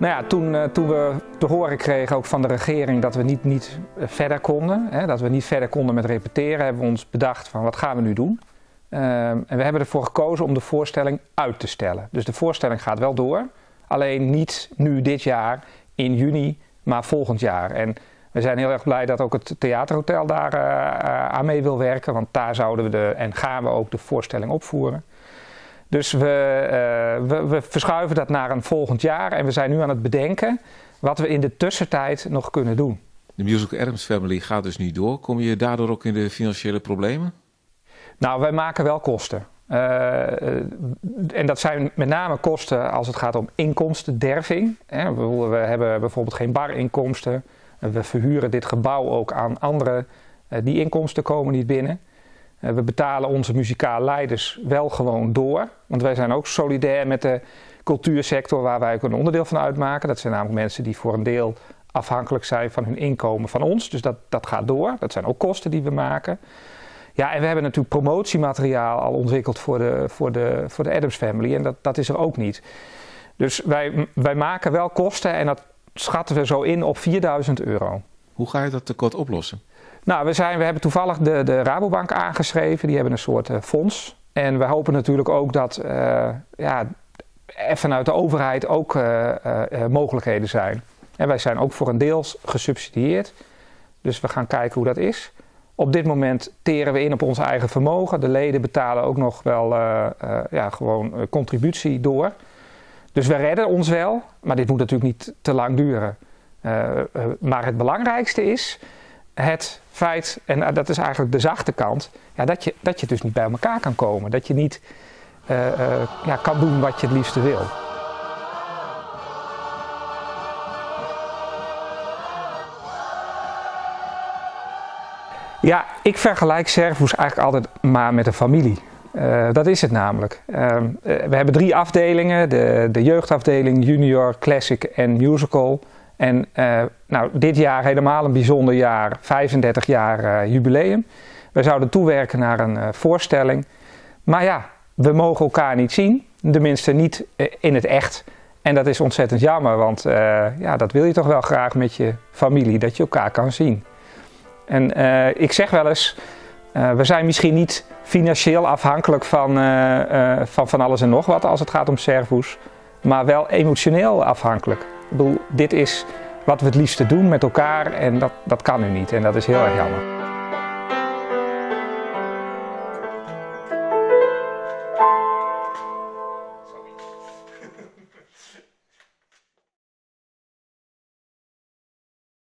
Nou ja, toen, uh, toen we te horen kregen ook van de regering dat we niet, niet verder konden, hè, dat we niet verder konden met repeteren, hebben we ons bedacht van wat gaan we nu doen. Uh, en we hebben ervoor gekozen om de voorstelling uit te stellen. Dus de voorstelling gaat wel door, alleen niet nu dit jaar in juni, maar volgend jaar. En we zijn heel erg blij dat ook het Theaterhotel daar uh, aan mee wil werken, want daar zouden we de, en gaan we ook de voorstelling opvoeren. Dus we, uh, we, we, verschuiven dat naar een volgend jaar en we zijn nu aan het bedenken wat we in de tussentijd nog kunnen doen. De musical Adams Family gaat dus niet door. Kom je daardoor ook in de financiële problemen? Nou, wij maken wel kosten. Uh, en dat zijn met name kosten als het gaat om inkomstenderving. We, hebben bijvoorbeeld geen barinkomsten. We verhuren dit gebouw ook aan anderen. Uh, die inkomsten komen niet binnen. Uh, we betalen onze muzikale leiders wel gewoon door. Want wij zijn ook solidair met de cultuursector waar wij ook een onderdeel van uitmaken. Dat zijn namelijk mensen die voor een deel afhankelijk zijn van hun inkomen van ons. Dus dat, dat gaat door. Dat zijn ook kosten die we maken. Ja, en we hebben natuurlijk promotiemateriaal al ontwikkeld voor de, voor de, voor de Adams Family. En dat, dat is er ook niet. Dus wij, wij maken wel kosten en dat schatten we zo in op 4000 euro. Hoe ga je dat tekort oplossen? Nou, we, zijn, we hebben toevallig de, de Rabobank aangeschreven. Die hebben een soort uh, fonds. En we hopen natuurlijk ook dat uh, ja, er vanuit de overheid ook uh, mogelijkheden zijn. En wij zijn ook voor een deel gesubsidieerd. Dus we gaan kijken hoe dat is. Op dit moment teren we in op ons eigen vermogen. De leden betalen ook nog wel ja, gewoon contributie door. Dus we redden ons wel, maar dit moet natuurlijk niet te lang duren. Maar het belangrijkste is het feit, en dat is eigenlijk de zachte kant, ja, dat, je, dat je dus niet bij elkaar kan komen. Dat je niet ja, kan doen wat je het liefste wil. Ja, ik vergelijk Servus eigenlijk altijd maar met een familie. Dat is het namelijk. Uh, we hebben drie afdelingen: de, de, jeugdafdeling, junior, classic en musical. En uh, nou, dit jaar helemaal een bijzonder jaar, 35 jaar jubileum. We zouden toewerken naar een voorstelling. Maar ja, we mogen elkaar niet zien, tenminste niet in het echt. En dat is ontzettend jammer, want ja, dat wil je toch wel graag met je familie, dat je elkaar kan zien. En ik zeg wel eens, we zijn misschien niet financieel afhankelijk van, van van alles en nog wat als het gaat om Servus, maar wel emotioneel afhankelijk. Ik bedoel, dit is wat we het liefste doen met elkaar en dat, dat kan nu niet en dat is heel erg jammer.